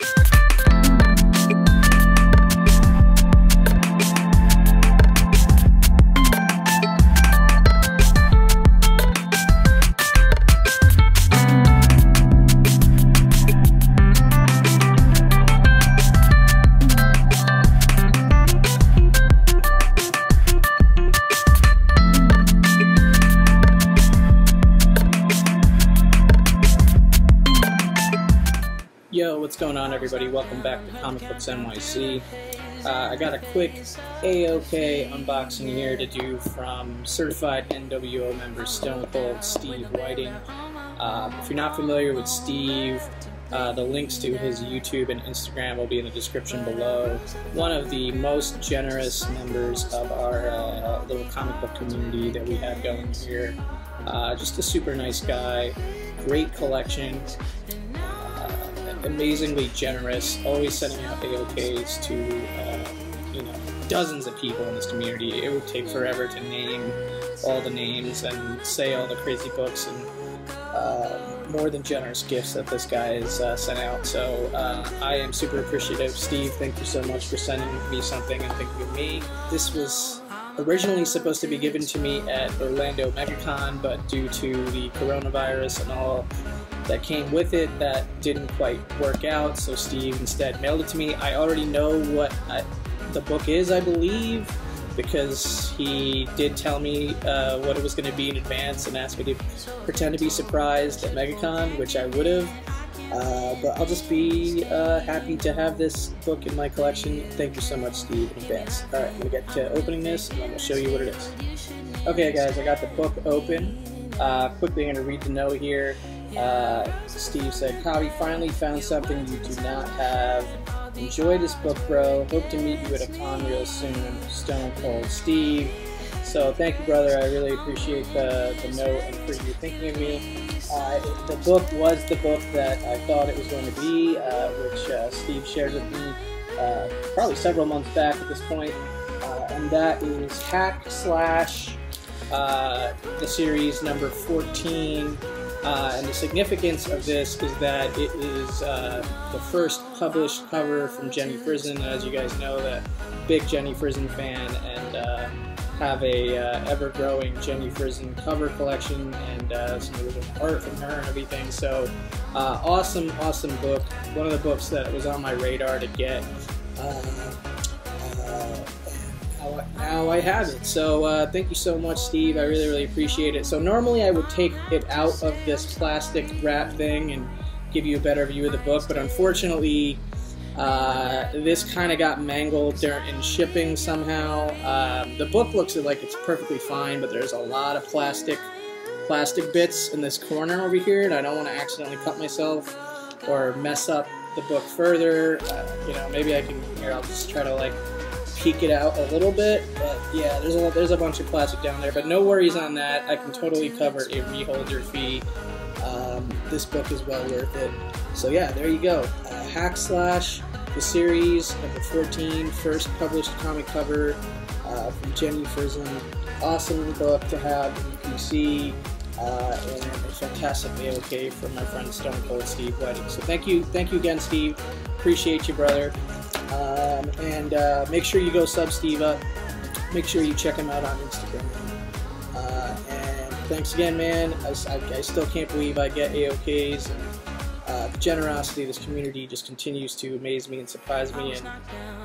Yo, what's going on, everybody? Welcome back to Comic Books NYC. Uh, I got a quick AOK unboxing here to do from certified NWO member Stone Cold Steve Whiting. Uh, if you're not familiar with Steve, uh, the links to his YouTube and Instagram will be in the description below. One of the most generous members of our uh, little comic book community that we have going here. Uh, just a super nice guy, great collection amazingly generous, always sending out AOKs to uh, you know dozens of people in this community. It would take forever to name all the names and say all the crazy books and uh, more than generous gifts that this guy has uh, sent out. So uh, I am super appreciative. Steve, thank you so much for sending me something and thinking of me. This was originally supposed to be given to me at Orlando MegaCon, but due to the coronavirus and all that came with it that didn't quite work out, so Steve instead mailed it to me. I already know what I, the book is, I believe, because he did tell me uh, what it was going to be in advance and asked me to pretend to be surprised at MegaCon, which I would have. Uh, but I'll just be uh, happy to have this book in my collection. Thank you so much, Steve, in advance. Alright, I'm going to get to opening this and I'm going to show you what it is. Okay, guys, I got the book open. Uh, quickly, I'm going to read the note here. Uh, Steve said, Kavi finally found something you do not have. Enjoy this book, bro. Hope to meet you at a con real soon. Stone Cold Steve. So thank you, brother. I really appreciate the, the note and for you thinking of me. Uh, the book was the book that I thought it was going to be, uh, which uh, Steve shared with me uh, probably several months back at this point. Uh, and that is Hack Slash, the series number 14. Uh, and the significance of this is that it is uh, the first published cover from Jenny Frison. As you guys know, that big Jenny Frison fan, and uh, have a uh, ever-growing Jenny Frison cover collection and uh, some original art from her and everything. So, uh, awesome, awesome book. One of the books that was on my radar to get now I have it. So uh, thank you so much, Steve. I really, really appreciate it. So normally I would take it out of this plastic wrap thing and give you a better view of the book, but unfortunately, uh, this kind of got mangled in shipping somehow. Um, the book looks like it's perfectly fine, but there's a lot of plastic plastic bits in this corner over here, and I don't want to accidentally cut myself or mess up the book further. Uh, you know, maybe I can here. I'll just try to like peek it out a little bit. But yeah, there's a there's a bunch of plastic down there, but no worries on that. I can totally cover a reholder fee. Um, this book is well worth it. So yeah, there you go. Uh, Hack Slash, the series of the 14, first published comic cover uh, from Jenny Frison. Awesome book to have. You can see. Uh, and a fantastic AOK from my friend Stone Cold Steve Whiting. So thank you, thank you again, Steve. Appreciate you, brother. Um, and uh, make sure you go sub Steve up. Make sure you check him out on Instagram. Uh, and thanks again, man. I, I, I, still can't believe I get AOKs. And, uh, the generosity of this community just continues to amaze me and surprise me and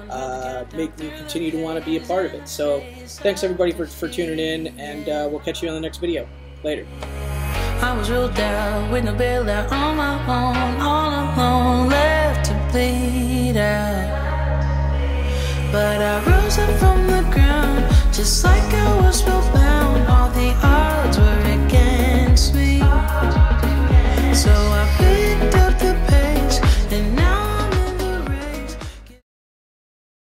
uh, make me continue to want to be a part of it. So thanks everybody for, for tuning in, and uh, we'll catch you on the next video. Later. I was with no bailout on my own, all alone, left to bleed out. But I rose up from the ground just like I was spellbound.